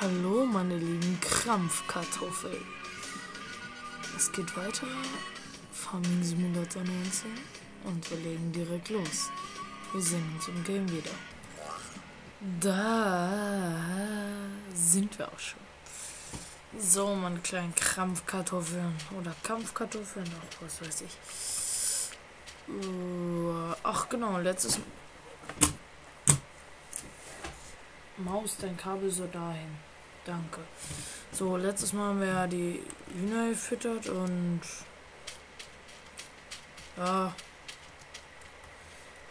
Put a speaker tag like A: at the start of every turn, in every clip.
A: Hallo, meine lieben Krampfkartoffeln. Es geht weiter. Farming Simulator 19. Und wir legen direkt los. Wir sehen uns im Game wieder. Da sind wir auch schon. So, meine kleinen Krampfkartoffeln. Oder Kampfkartoffeln, auch was weiß ich. Uh, ach genau, letztes Maus, dein Kabel so dahin. Danke. So, letztes Mal haben wir ja die Hühner gefüttert und ja,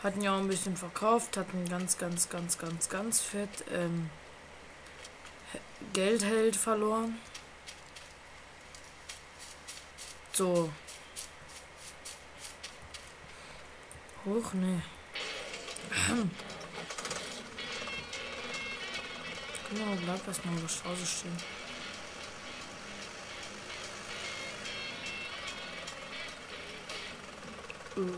A: hatten ja auch ein bisschen verkauft, hatten ganz, ganz, ganz, ganz, ganz fett ähm, Geldheld verloren. So. Hoch, ne. Genau, bleib erstmal auf der Straße stehen. Uh.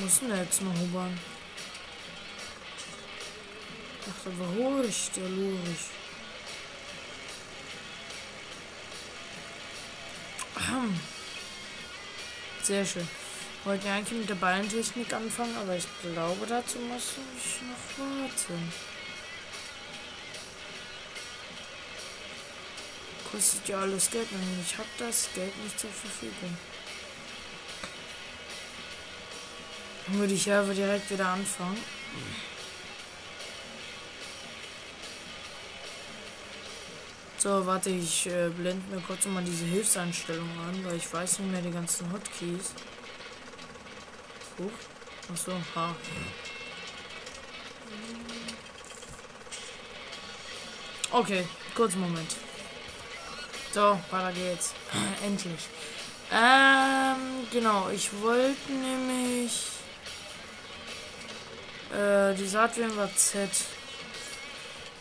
A: Muss denn jetzt noch U-Bahn? Ach, da war ruhig, der lurig. Sehr schön. Wollte eigentlich mit der Ballentechnik anfangen, aber ich glaube, dazu muss ich noch warten. Kostet ja alles Geld und ich habe das Geld nicht zur Verfügung. Würde ich ja direkt wieder anfangen. So, warte, ich äh, blende mir kurz mal diese Hilfseinstellung an, weil ich weiß nicht mehr die ganzen Hotkeys. Huch. Achso, ha. Okay, kurz Moment. So, weiter geht's. Endlich. Ähm, genau, ich wollte nämlich äh, die Saatwählen war Z.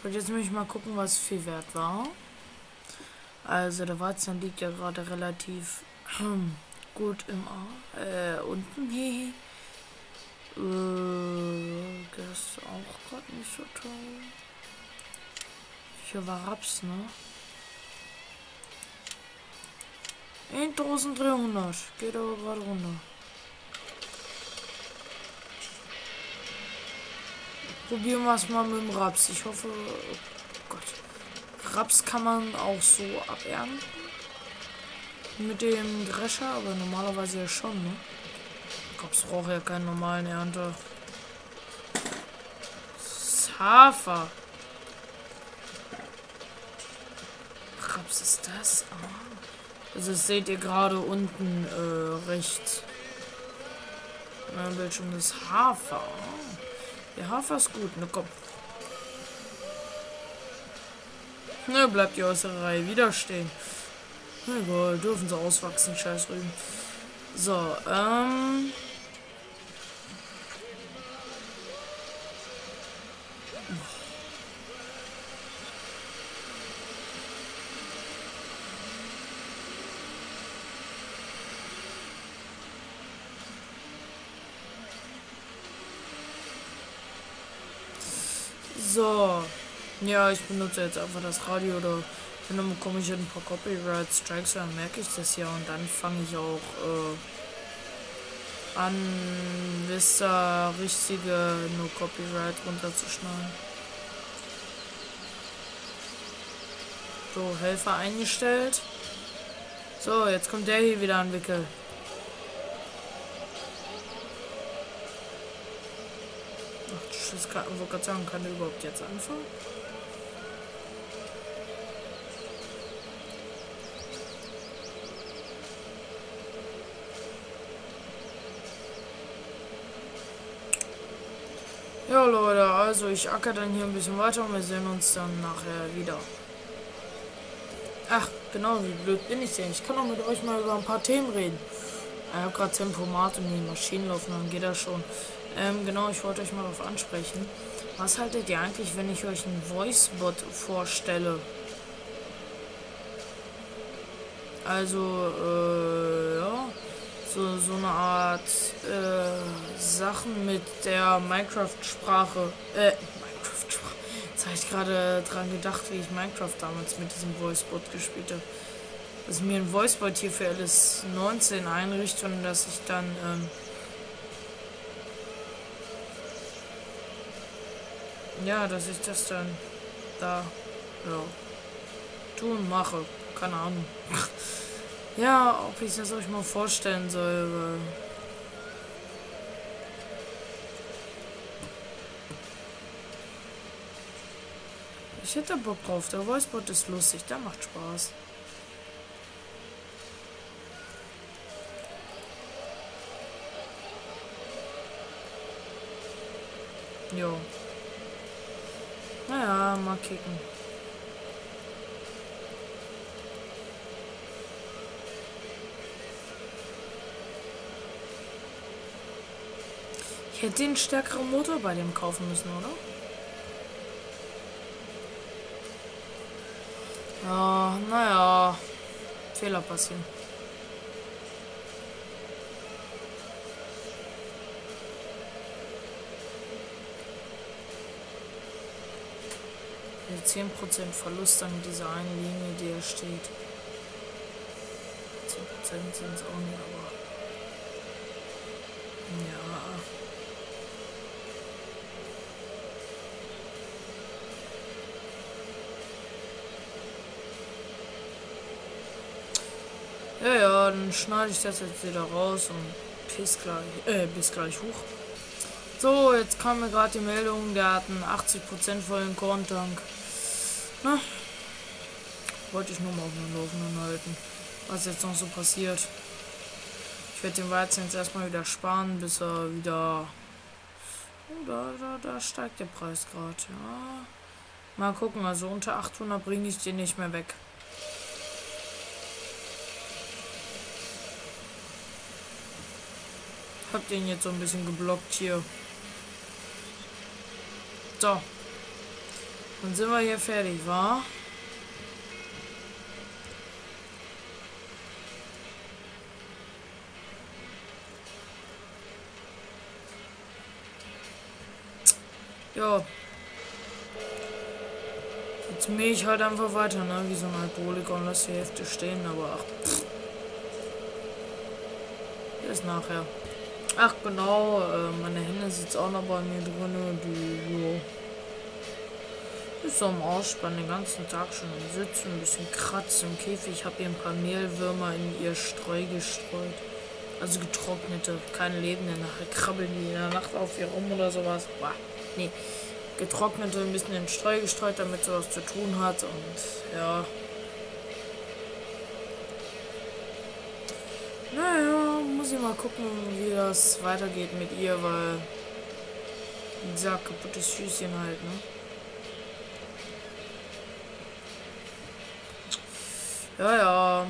A: Und jetzt muss ich mal gucken, was viel wert war. Also der Warzen liegt ja gerade relativ gut im A, äh, unten hier. Äh, das ist auch gerade nicht so toll. Hier war Raps, ne? 1300. Geht aber gerade runter. Probieren wir es mal mit dem Raps. Ich hoffe. Oh Gott. Raps kann man auch so abernten. Mit dem Drescher, aber normalerweise ja schon, ne? Raps braucht ja keinen normalen Ernte. Hafer. Raps ist das? Oh. Also das seht ihr gerade unten äh, rechts. Mein Bildschirm ist Hafer. Der Hafer ist gut, ne komm. Ne, bleibt die äußere Reihe wieder stehen. Egal, dürfen sie auswachsen, scheiß Rüben. So, ähm. So. Ja, ich benutze jetzt einfach das Radio oder dann bekomme ich ein paar Copyright Strikes, dann merke ich das ja und dann fange ich auch äh, an, bis da richtige nur Copyright runterzuschneiden. So, Helfer eingestellt. So, jetzt kommt der hier wieder an Wickel. Kann, wollte gerade sagen, kann der überhaupt jetzt anfangen? Ja, Leute, also ich acker dann hier ein bisschen weiter und wir sehen uns dann nachher wieder. Ach, genau, wie blöd bin ich denn? Ich kann auch mit euch mal über ein paar Themen reden. Ich habe gerade Tempomat und die Maschinen laufen, dann geht das schon. Ähm, genau, ich wollte euch mal darauf ansprechen. Was haltet ihr eigentlich, wenn ich euch einen Voicebot vorstelle? Also, äh, ja, so, so eine Art äh, Sachen mit der Minecraft-Sprache, äh, Minecraft-Sprache, Jetzt habe ich gerade dran gedacht, wie ich Minecraft damals mit diesem Voicebot gespielt habe. Dass ich mir ein Voicebot hier für LS19 einrichte und dass ich dann ähm, ja, dass ich das dann da ja, tun mache. Keine Ahnung. ja, ob ich das euch mal vorstellen soll. Weil Ich hätte Bock drauf. Der Voicebot ist lustig. Der macht Spaß. Jo. Naja, mal kicken. Ich hätte den stärkeren Motor bei dem kaufen müssen, oder? Ja, naja. Fehler passieren. Der 10% Verlust an dieser einen Linie, die er steht. 10% sind es auch nicht, aber. Ja. Ja, ja, dann schneide ich das jetzt wieder raus und bis gleich, äh, bis gleich hoch. So, jetzt kam mir gerade die Meldung, der hat einen 80% vollen Korntank. Na, wollte ich nur mal auf den Laufenden halten, was jetzt noch so passiert. Ich werde den Weizen jetzt erstmal wieder sparen, bis er wieder... Oh, da, da, da steigt der Preis gerade, ja. Mal gucken, also unter 800 bringe ich den nicht mehr weg. Hab den jetzt so ein bisschen geblockt hier. So. Dann sind wir hier fertig, wa? Ja. Jetzt mähe ich halt einfach weiter, ne? Wie so ein Alkoholiker und lass die Hälfte stehen, aber ach. Bis nachher. Ach genau, äh, meine Hände sitzt auch noch bei mir drin. Die jo, ist so am Ausspannen den ganzen Tag schon am Sitzen, ein bisschen kratzen im Käfig. Ich habe hier ein paar Mehlwürmer in ihr Streu gestreut. Also getrocknete, keine lebenden. Nachher krabbeln die in der Nacht auf ihr rum oder sowas. Boah, nee. Getrocknete, ein bisschen in Streu gestreut, damit sowas zu tun hat. Und ja, Naja, muss ich mal gucken, wie das weitergeht mit ihr, weil. Wie gesagt, kaputtes Füßchen halt, ne? Ja, ja.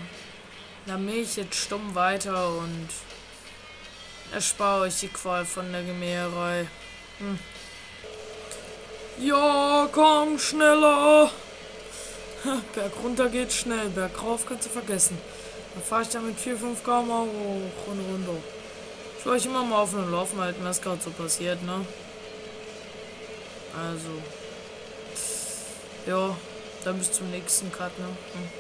A: Dann mähe ich jetzt stumm weiter und erspare euch die Qual von der Gemäherei. Hm. Ja, komm, schneller! Berg runter geht schnell, Berg rauf kannst du vergessen. Dann fahre ich da mit 4, 5 km hoch und runter. Ich will euch immer mal auf den Laufen halten, was gerade so passiert, ne? Also. Ja, dann bis zum nächsten Cut, ne? Hm.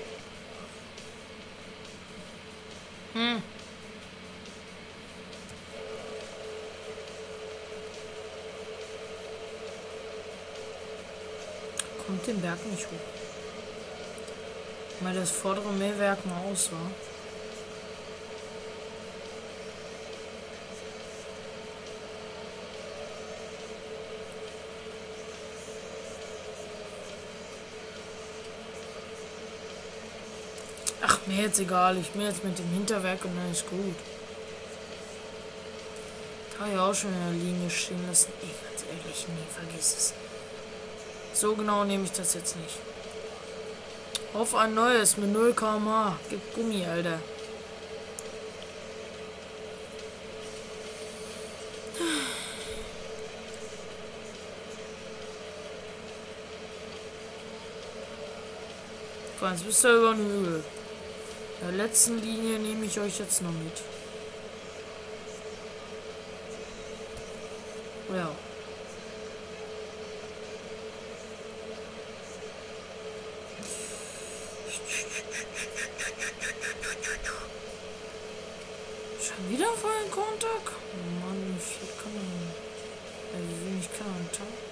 A: Hm. Kommt den Berg nicht hoch. Mal das vordere Mähwerk mal aus war. Ach, mir jetzt egal. Ich mir jetzt mit dem Hinterwerk und dann ist gut. Kann ich auch schon in der Linie stehen lassen. Ey, ganz ehrlich, nee, vergiss es. So genau nehme ich das jetzt nicht. Auf ein neues mit 0 km/h. Gib Gummi, Alter. Jetzt bist du über den Hügel der letzten Linie nehme ich euch jetzt noch mit. Ja. Schon wieder vollen Kontakt? Mann, ich kann man. Also wenig kann man.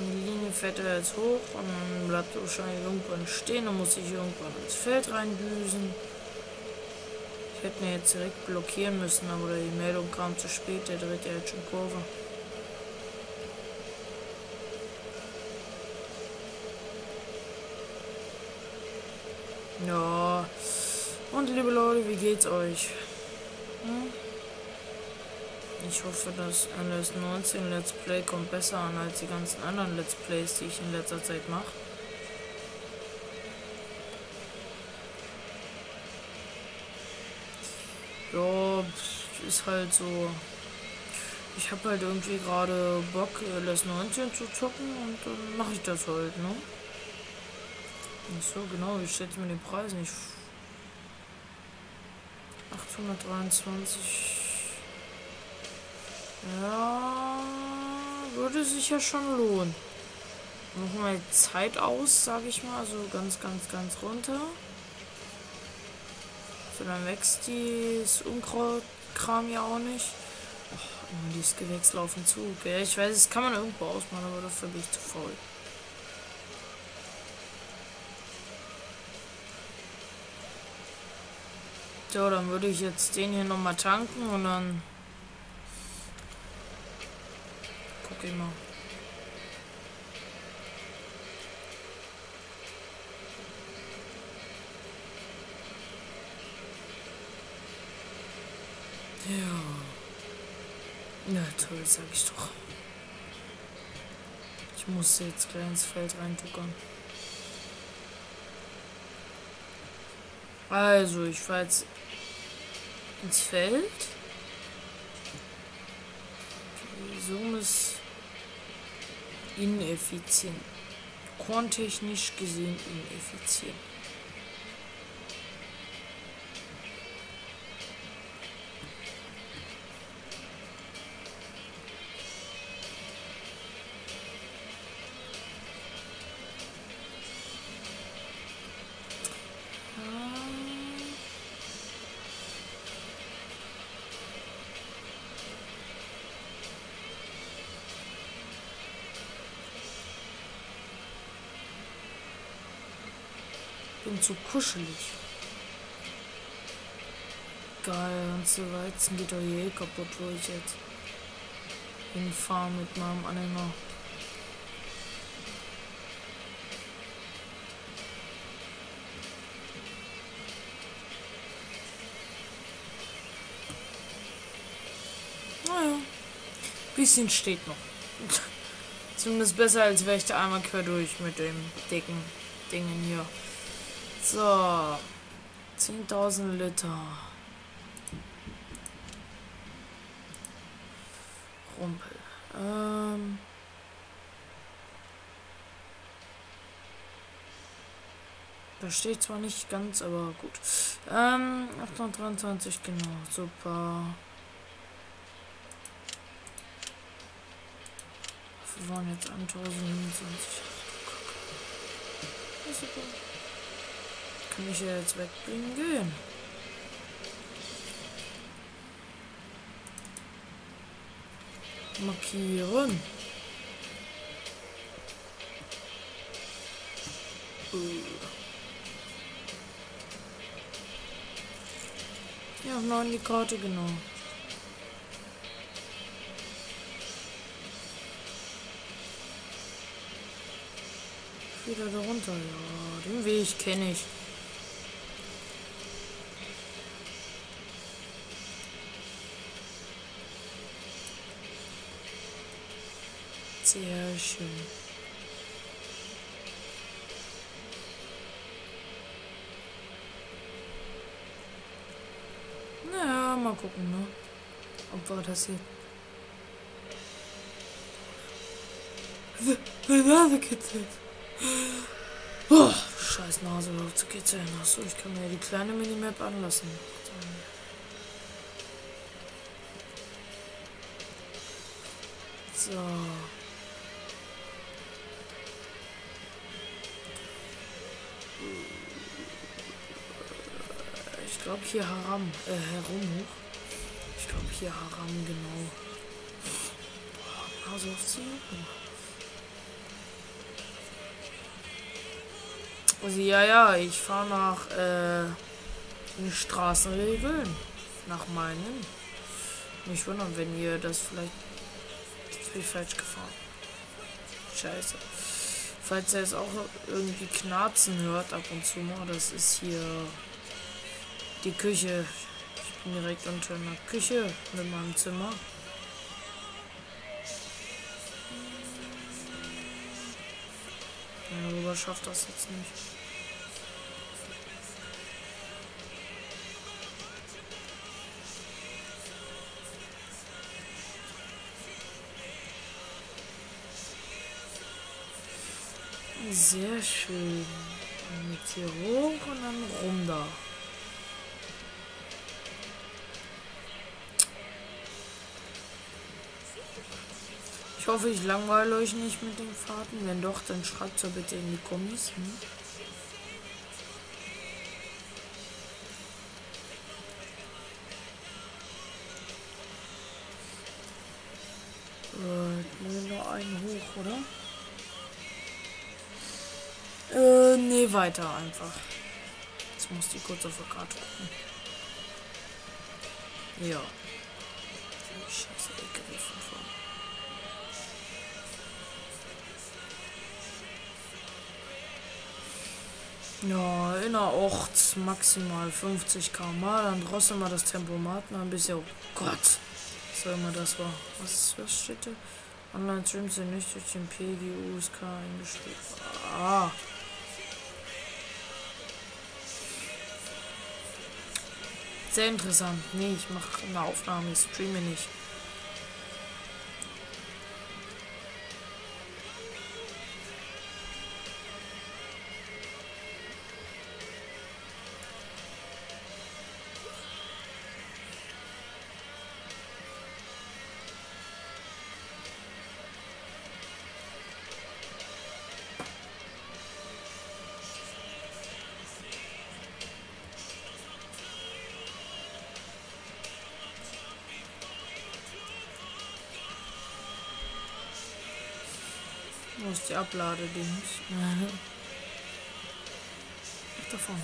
A: Die Linie fährt er jetzt hoch und dann bleibt er wahrscheinlich irgendwann stehen und muss sich irgendwann ins Feld reinbüsen. Ich hätte ihn jetzt direkt blockieren müssen, aber die Meldung kam zu spät, der dreht ja jetzt schon Kurve. Ja. Und liebe Leute, wie geht's euch? Ich hoffe, das LS19 Let's Play kommt besser an als die ganzen anderen Let's Plays, die ich in letzter Zeit mache. Ja, ist halt so. Ich habe halt irgendwie gerade Bock, LS19 zu zocken und dann mache ich das halt, ne? Nicht so genau, wie steht es mit den Preisen? Ich 823. Ja, würde sich ja schon lohnen. Machen wir Zeit aus, sage ich mal, so ganz, ganz, ganz runter. So, dann wächst dieses Unkrautkram ja auch nicht. Oh, immer dieses Gewächs laufen zu. Okay, ich weiß, das kann man irgendwo ausmachen, aber dafür bin ich zu faul. So, dann würde ich jetzt den hier nochmal tanken und dann mal. Ja. Ja, toll, sag ich doch. Ich muss jetzt gleich ins Feld reintuckern. Also, ich fahre jetzt ins Feld. Summe ist ineffizient. Korntechnisch gesehen ineffizient. Bin zu kuschelig. Geil, ganze Weizen geht doch eh kaputt, wo ich jetzt hinfahre mit meinem Anhänger. Naja, bisschen steht noch. Zumindest besser, als wäre ich da einmal quer durch mit dem dicken Dingen hier. So. 10.000 Liter. Rumpel. Ähm. Da steht zwar nicht ganz, aber gut. Ähm, 823, genau. Super. Wir waren jetzt 1029. Super kann ich jetzt wegbringen gehen. Markieren. Ja, noch in die Karte genau. Wieder darunter, ja. Den Weg kenne ich. Sehr schön. Naja, mal gucken, ne? Ob wir das hier. Meine Nase kitzelt. Oh, scheiß Nase zu kitzeln. Achso, ich kann mir die kleine Minimap anlassen. So. Glaube hier Haram, äh, herum hoch. Ich glaube hier Haram, genau. Boah, also auf sie. Also ja, ja, ich fahre nach äh, den Straßenregeln. Nach meinen. Nicht wundern, wenn ihr das vielleicht ich bin falsch gefahren. Scheiße. Falls ihr es auch irgendwie knarzen hört ab und zu mal, das ist hier die Küche. Ich bin direkt unter einer Küche mit meinem Zimmer. Ja, schafft das jetzt nicht. Sehr schön. Jetzt hier hoch und dann rum hoffe, ich langweile euch nicht mit den Fahrten. Wenn doch, dann schreibt es bitte in die Kommis. Hm? Äh, nur einen hoch, oder? Äh, nee, weiter einfach. Jetzt muss die kurz auf der Karte gucken. Ja. Scheiße, LKW von vorne. Ja, innerorts maximal 50 km. Dann drosseln wir das Tempomat noch ein bisschen. Oh Gott. Was soll immer das war. Was, was steht da? Online-Streams sind nicht durch den PGUSK eingestellt. Ah. Sehr interessant. Nee, ich mache eine Aufnahme, ich streame nicht. Wo ist die Abladedings? davon.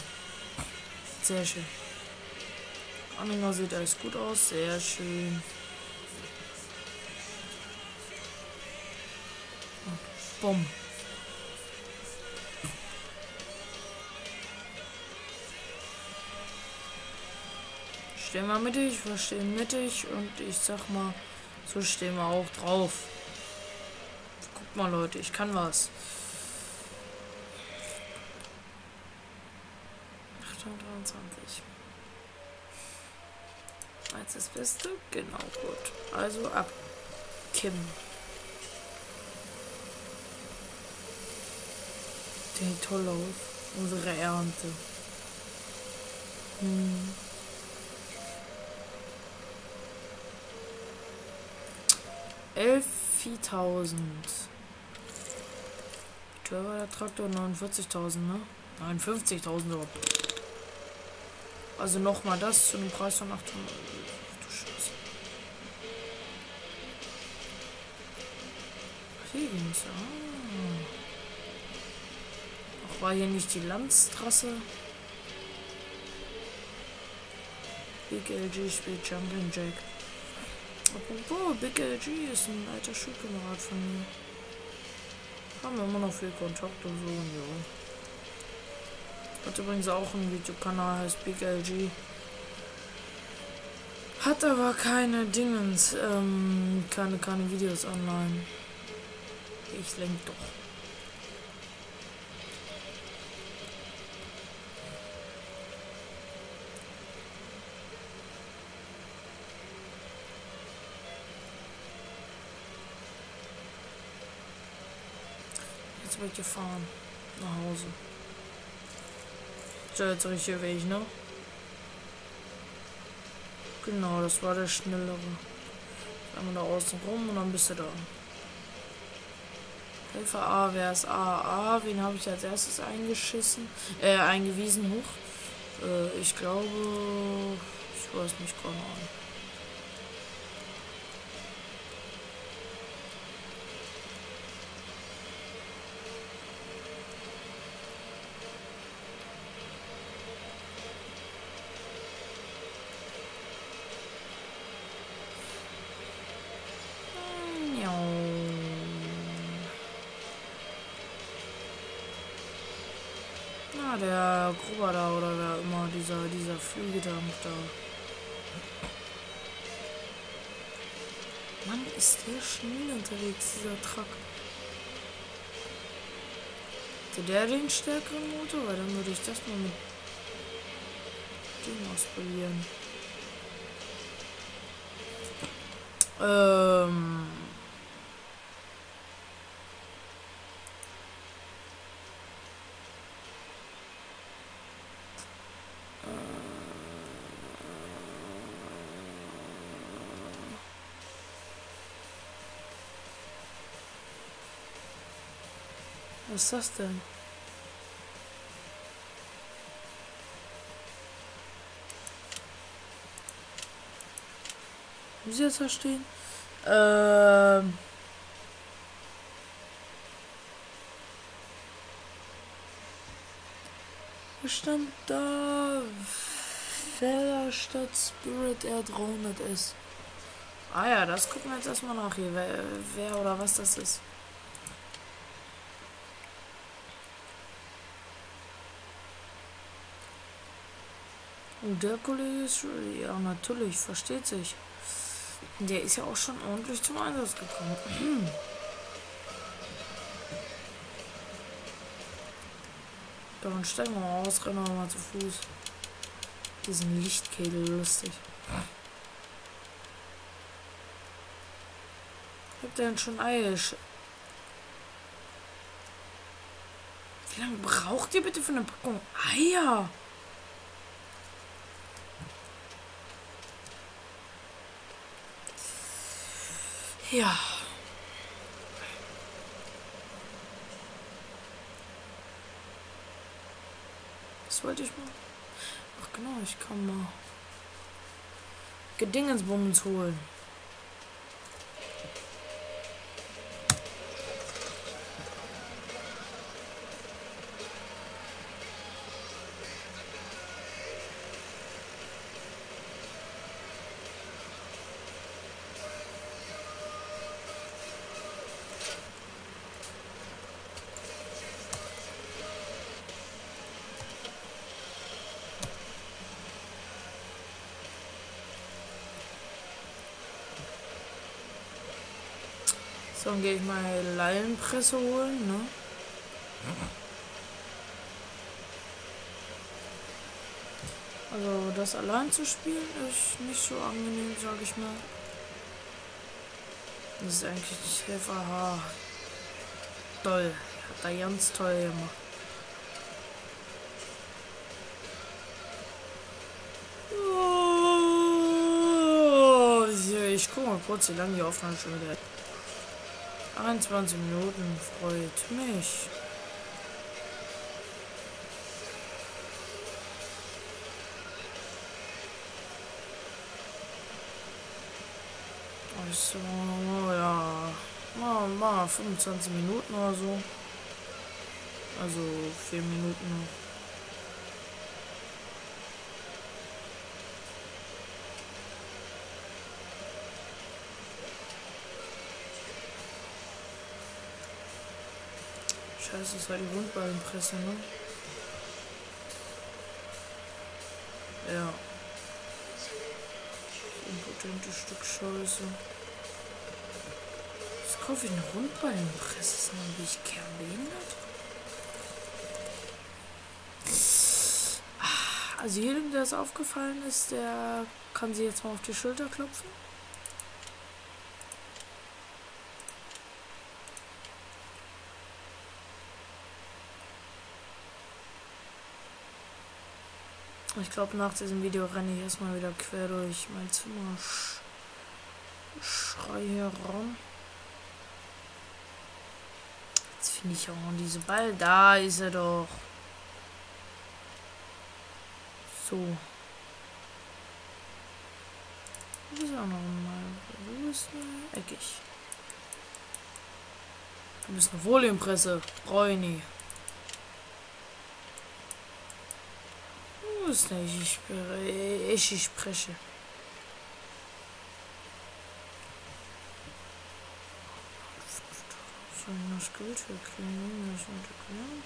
A: Sehr schön. Anhänger sieht alles gut aus. Sehr schön. Bumm. Stehen wir mittig, wir stehen mittig und ich sag mal, so stehen wir auch drauf mal, Leute, ich kann was. 823. Als das Beste? Genau, gut. Also ab. Kim. Sieht toll aus. Unsere Ernte. Hm. Elf 4000. Teuer war der Traktor 49.000, ne? 59.000 oder. Also nochmal das zu einem Preis von 800. Ach du Scheiße. Hier ging's. Ah. Ach, war hier nicht die Landstrasse? Big LG spielt Jumping Jack. Apropos, Big LG ist ein alter Schulkamerad von mir. Haben wir immer noch viel Kontakt und so und ja. Hat übrigens auch einen Videokanal, heißt Big LG. Hat aber keine Dingens, ähm, keine, keine Videos online. Ich lenk doch. Gefahren. Nach Hause. So, jetzt richtiger Weg, ne? Genau, das war der schnellere. Einmal da außen rum und dann bist du da. Helfer A, wer ist A? A, wen habe ich als erstes eingeschissen? Äh, eingewiesen hoch. Äh, ich glaube, ich weiß nicht genau. der Der schnell unterwegs, dieser Truck. Hatte der den stärkeren Motor? Weil dann würde ich das mal mit dem ausprobieren. Ähm. Was ist das denn? Muss ich jetzt verstehen? Ähm. Was stand da? Feller statt Spirit Air 300 ist. Ah ja, das gucken wir jetzt erstmal nach hier, wer, wer oder was das ist. Der Kollege ist, ja natürlich, versteht sich. Der ist ja auch schon ordentlich zum Einsatz gekommen. Dann steigen wir mal aus, rennen wir mal zu Fuß. Diesen Lichtkegel lustig. Habt ihr denn schon Eisch? Wie lange braucht ihr bitte für eine Packung Eier? Ja. Was wollte ich mal? Ach genau, ich kann mal Gedingensbummens holen. So, dann gehe ich mal Lallenpresse holen, ne? Also das allein zu spielen ist nicht so angenehm, sage ich mal. Das ist eigentlich Helfer. Ha. Toll. Hat er ganz toll gemacht. Oh, ich gucke mal kurz, wie lange die Aufnahme schon wieder 21 Minuten freut mich. Also, ja, mal, mal 25 Minuten oder so. Also 4 Minuten. Das war die Rundballenpresse, ne? Ja. Impotentes Stück Scheiße. Was kaufe ich eine Rundballenpresse? Ist man wie ich kernbehindert? Ah, also jedem, der es aufgefallen ist, der kann sie jetzt mal auf die Schulter klopfen. Ich glaube, nach diesem Video renne ich erstmal wieder quer durch mein Zimmer. Sch Schrei herum. Jetzt finde ich auch diese Ball. Da ist er doch. So. Das ist auch noch mal. Wo ist der? Eckig. Du bist eine Folienpresse. Bräuni. Wo ist der? Ich, ich, ich spreche. Das gilt für Klingen, das unterklären.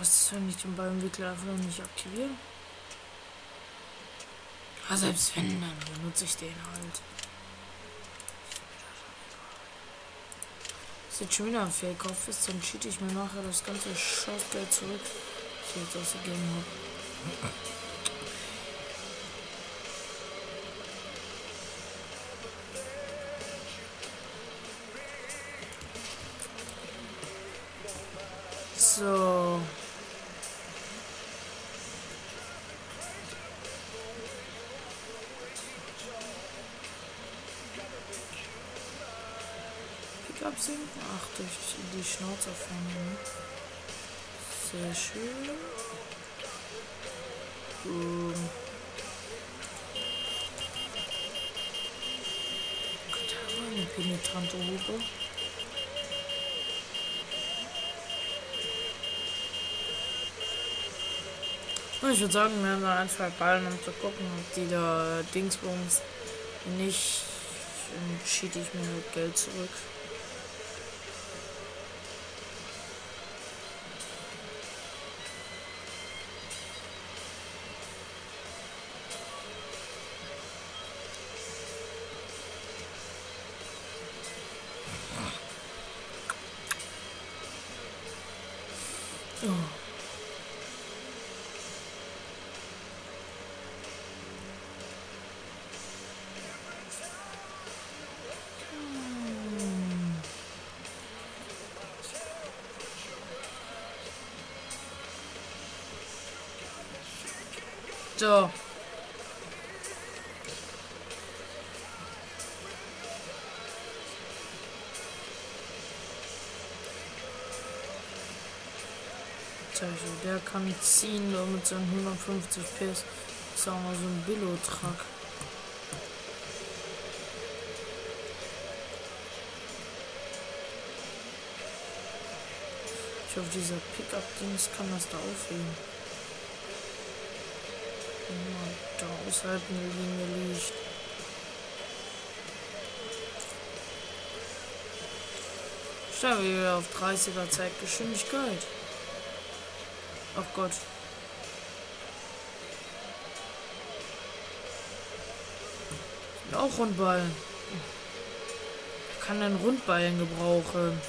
A: Was ist, wenn ich den Ballentwickler einfach nicht aktiviere? Ja, selbst wenn, dann benutze ich den halt. Sieht schon wieder ein auf ist, dann cheat ich mir nachher das ganze Scheißgeld zurück, das ich jetzt ausgegeben habe. So. Pickup sinken? Ach, durch die Schnauze. Ne? Sehr schön. Boom. Gott, da war eine penetrante Hupe. Ich würde sagen, wir haben noch ein, zwei Ballen, um zu gucken, ob die da Dingsbums nicht. Dann schiebe ich mir halt Geld zurück. So. Der kann ziehen nur mit seinen 150 PS. Auch mal so ein Billo-Truck. Ich hoffe, dieser Pickup-Dings kann das da aufheben da außerhalb der Linie liegt. Stellen wir wieder auf 30er Zeitgeschwindigkeit. Ach Gott. Auch Rundballen. Kann einen Rundballen gebrauchen.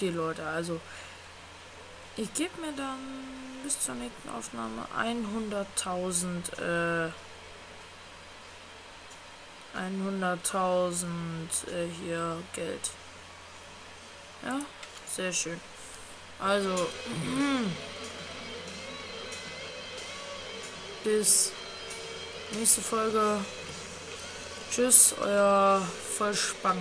A: Okay, Leute, also ich gebe mir dann bis zur nächsten Aufnahme 100.000 äh, 100.000 äh, hier Geld. Ja, sehr schön. Also bis nächste Folge. Tschüss, euer Vollspann.